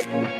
Thank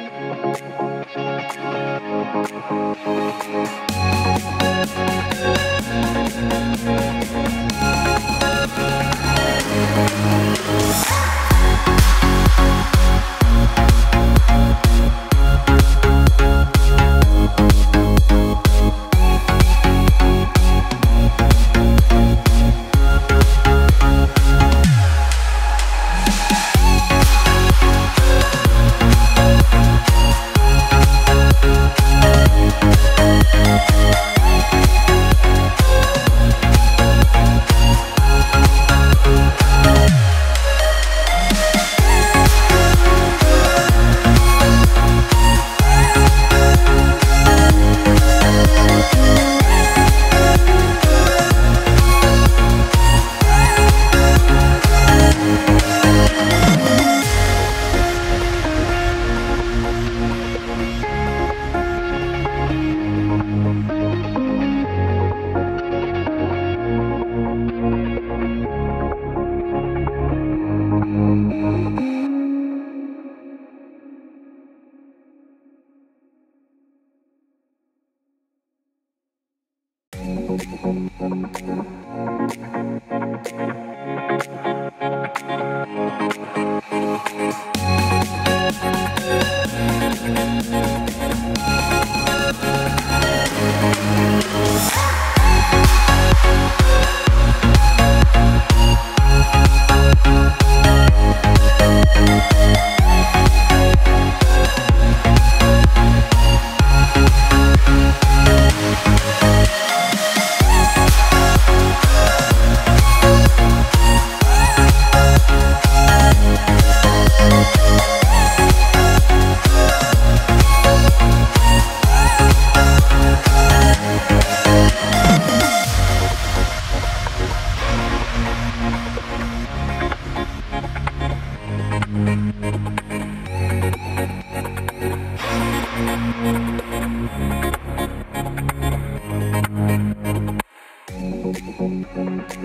thank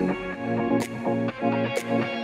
you